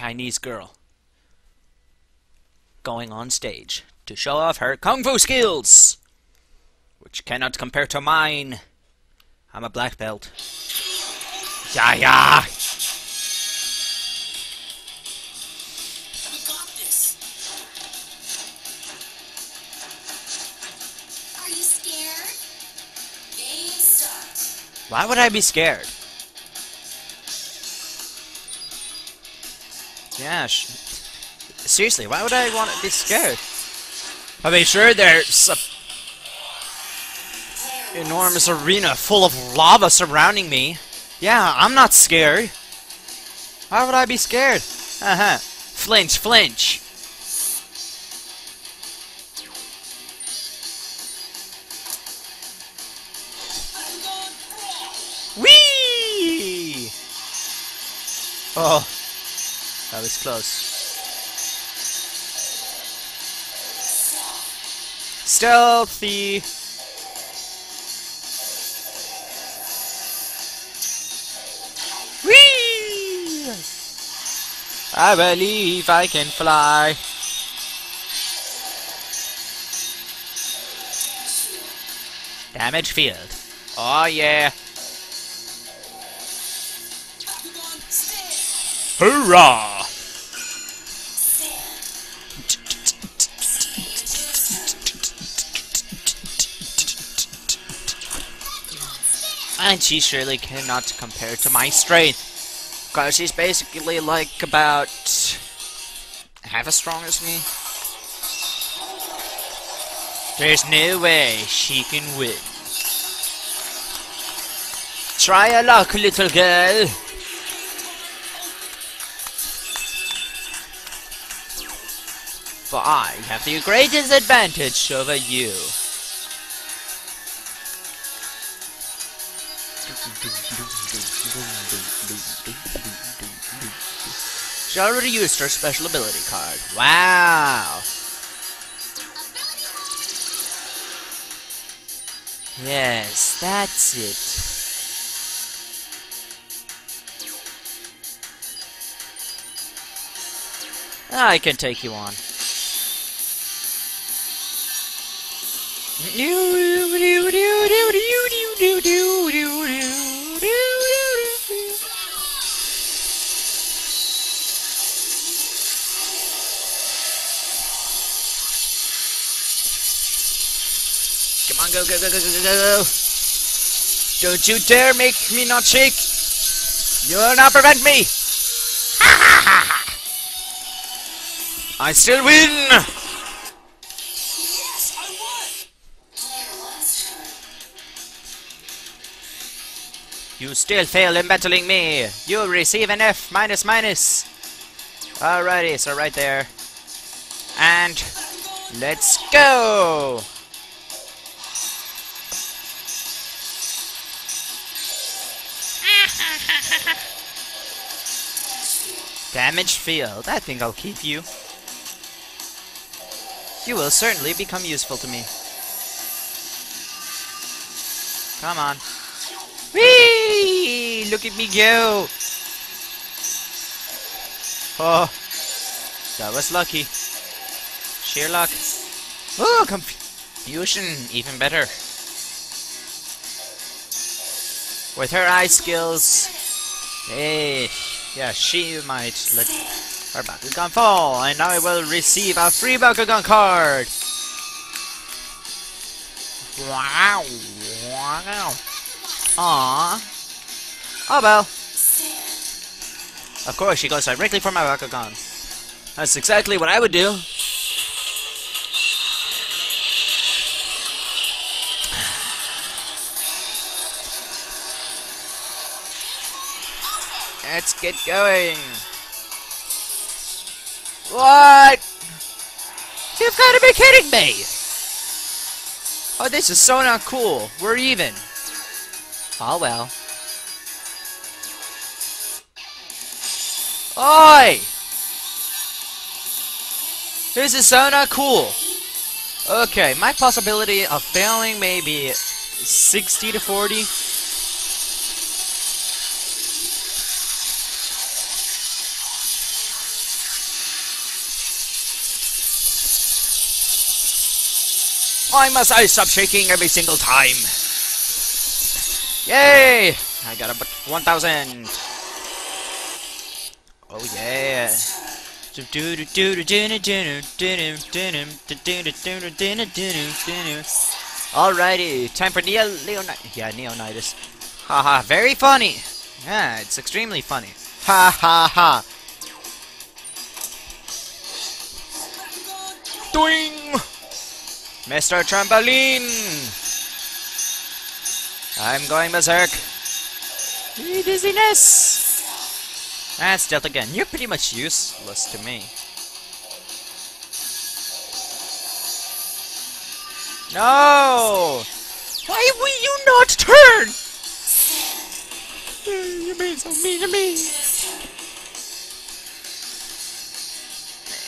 Chinese girl going on stage to show off her kung fu skills, which cannot compare to mine. I'm a black belt. Yeah, yeah. We got this. Are you scared? Game start. Why would I be scared? Yeah, seriously, why would I want to be scared? I mean, sure, there's a enormous arena full of lava surrounding me. Yeah, I'm not scared. Why would I be scared? Uh-huh. Flinch, flinch. I'm going brawl. Whee! Oh, that was close. Stealthy. Whee! I believe I can fly. Damage field. Oh yeah. Bakugan And she surely cannot compare to my strength. Because she's basically like about half as strong as me. There's no way she can win. Try your luck, little girl. For I have the greatest advantage over you. She already used her special ability card. Wow. Yes, that's it. I can take you on. Come on, go, go, go, go, go, go, go. Don't you dare make me not shake. You will not prevent me. I still win. Yes, I won. You still fail in battling me. You'll receive an F minus minus. Alrighty, so right there. And let's go. Damage field. I think I'll keep you. You will certainly become useful to me. Come on. Whee! Look at me go! Oh, that was lucky. Sheer luck. Oh, confusion, even better. With her eye skills, hey, yeah, she might let her Bakugan fall, and now I will receive a free Bakugan card. Wow, wow. Aww. Oh well. Of course, she goes directly for my Bakugan. That's exactly what I would do. Let's get going. What? You've got to be kidding me! Oh, this is so not cool. We're even. Oh well. Oi! This is so not cool. Okay, my possibility of failing may be 60 to 40. Why must I stop shaking every single time? Yay! I got a 1,000. Oh yeah. Alrighty, time for Neo Leonidas. Yeah, Leonidas. Haha, very funny. Yeah, it's extremely funny. Ha ha ha. Doing! Mr. Trampoline! I'm going berserk. Dizziness! That's death again. You're pretty much useless to me. No! Why will you not turn? You're being so mean to me.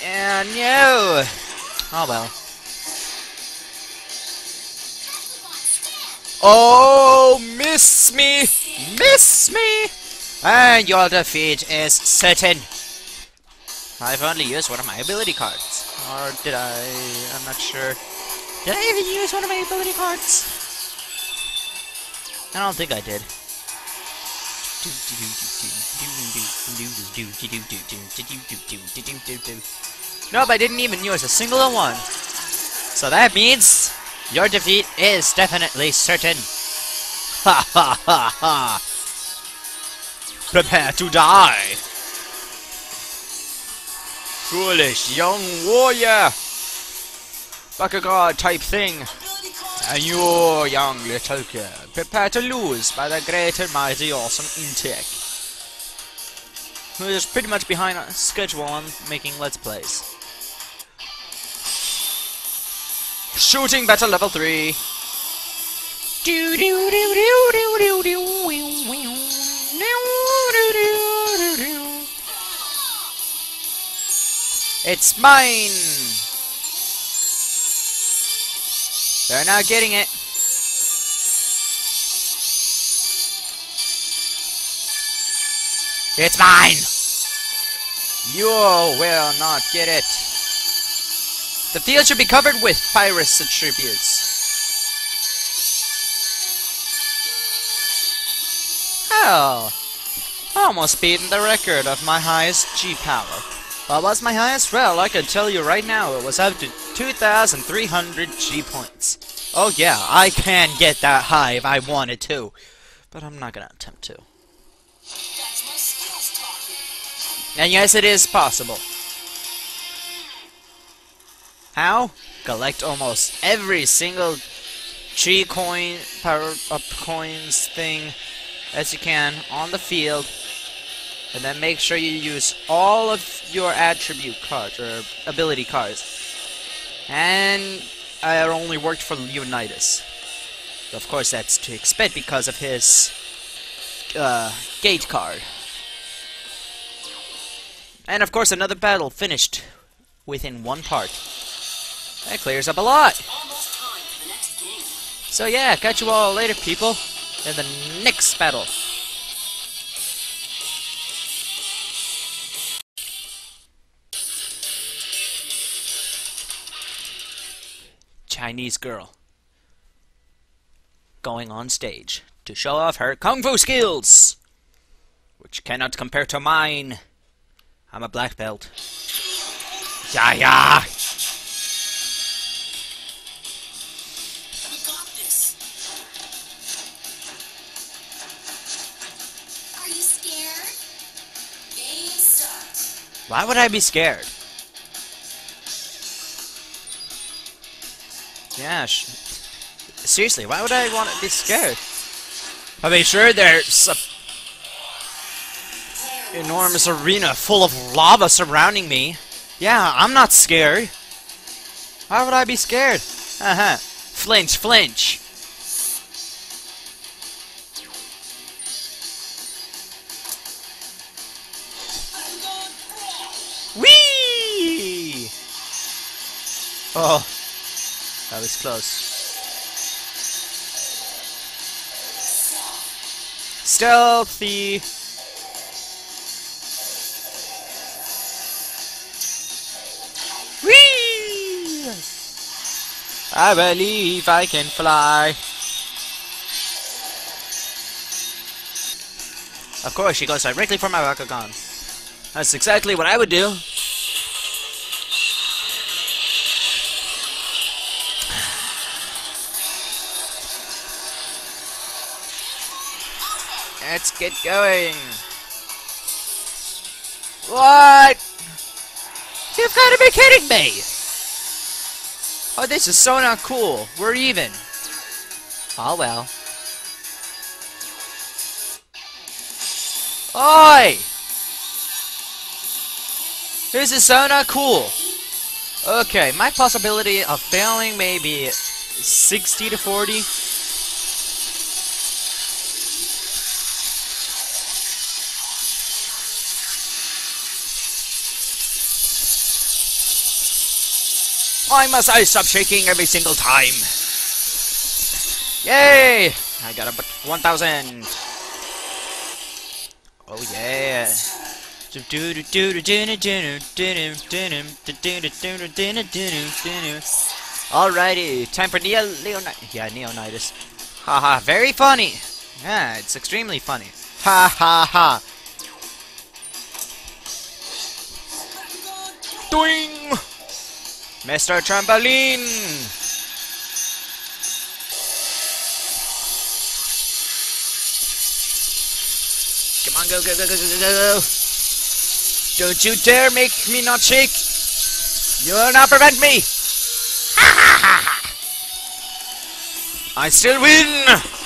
And no. Oh well. Oh, miss me! Miss me! And your defeat is certain. I've only used one of my ability cards. Or did I? I'm not sure. Did I even use one of my ability cards? I don't think I did. Nope, I didn't even use a single one. So that means your defeat is definitely certain. Ha ha ha ha! Prepare to die! Foolish young warrior! Bakugan type thing. And you, young little girl, prepare to lose by the great and mighty awesome Intech. Who is pretty much behind schedule on making Let's Plays. Shooting Battle Level 3. Do do do do do do do It's mine! They're not getting it. It's mine! You will not get it. The field should be covered with Pyrus attributes. Hell! Almost beaten the record of my highest G power. What was my highest? Well, I can tell you right now, it was up to 2,300 G points. Oh yeah, I can get that high if I wanted to. But I'm not gonna attempt to. That's my skills talking. And yes, it is possible. How? Collect almost every single tree coin, power up coins thing as you can on the field. And then make sure you use all of your attribute cards, or ability cards. And I only worked for Leonidas. Of course, that's to expect because of his uh, gate card. And of course, another battle finished within one part. That clears up a lot. Almost time for the next game. So yeah, catch you all later, people, in the next battle. Chinese girl going on stage to show off her kung fu skills, which cannot compare to mine. I'm a black belt. Yeah, yeah. Why would I be scared? Yeah, seriously, why would I want to be scared? I mean, sure, there's a enormous arena full of lava surrounding me. Yeah, I'm not scared. Why would I be scared? Uh-huh. Flinch, flinch. Oh, that was close. Stealthy. Whee! I believe I can fly. Of course, she goes directly for my Bakugan. That's exactly what I would do. Let's get going. What? You've got to be kidding me! Oh, this is so not cool. We're even. Oh well. Oi! This is so not cool. Okay, my possibility of failing may be 60 to 40. Why must I stop shaking every single time? Yay! I got a 1,000. Oh yeah. Alrighty, time for Neo Leonidas. Yeah, Leonidas. Haha, very funny. Yeah, it's extremely funny. Ha ha ha. Doing! Mr. Trampoline! Come on, go, go, go, go, go, go, go! Don't you dare make me not shake! You will not prevent me! Ha ha ha! I still win!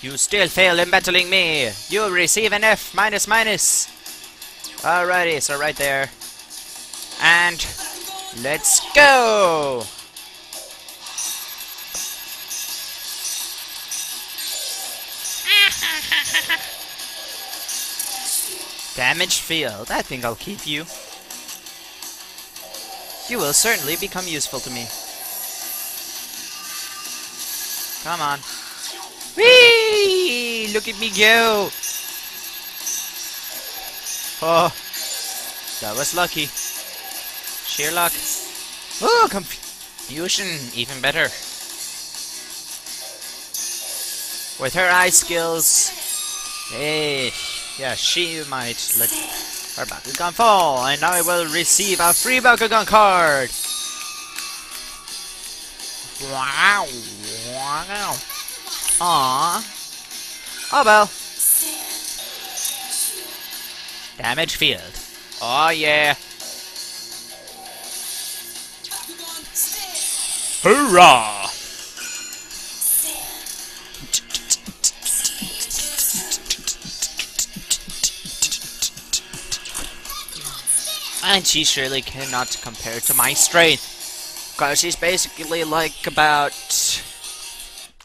You still fail in battling me. You receive an F minus minus. Alrighty, so right there. And let's go! Damage field. I think I'll keep you. You will certainly become useful to me. Come on. Whee! Look at me go! Oh, that was lucky. Sheer luck. Oh, confusion, even better. With her eye skills, eh, yeah, she might let her Bakugan fall, and now I will receive a free Bakugan card. Wow! Wow! Aww. Oh well. Damage field. Oh yeah. Bakugan. Hurrah! And she surely cannot compare to my strength. Because she's basically like about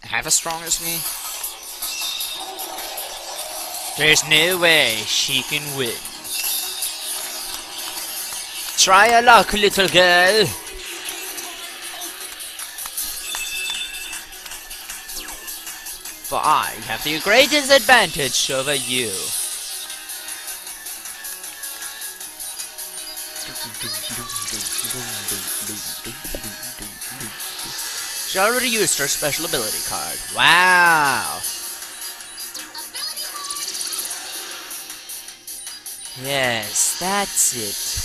half as strong as me. There's no way she can win. Try your luck, little girl. For I have the greatest advantage over you. She already used her special ability card. Wow. Yes, that's it.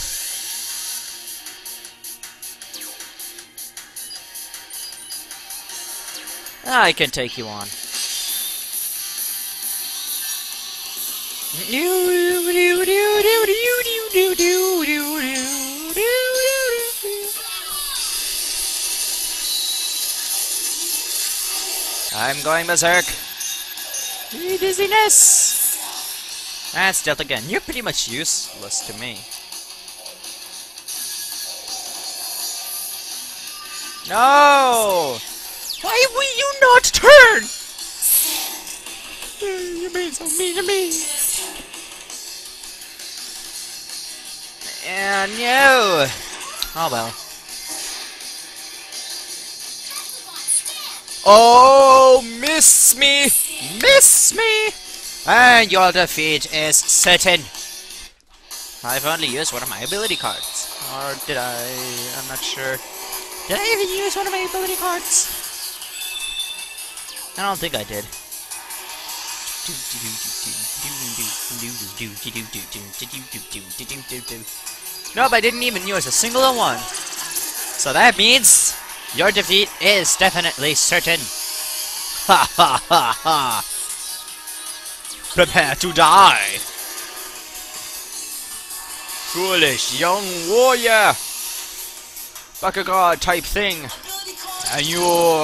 I can take you on. I'm going berserk. Dizziness. Ah, and stealth again. You're pretty much useless to me. No! Why will you not turn? You made so mean to me. And no. Oh well. Oh, miss me, miss me, and your defeat is certain. I've only used one of my ability cards. Or did I? I'm not sure. Did I even use one of my ability cards? I don't think I did. Nope, I didn't even use a single one. So that means your defeat is definitely certain. Ha ha ha ha! Prepare to die! Foolish young warrior! Bakugan type thing. And you,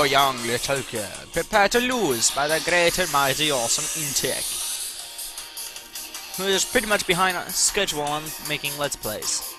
young little girl, prepare to lose by the great and mighty awesome Intech. Who is pretty much behind schedule on making Let's Plays.